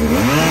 Mm-hmm.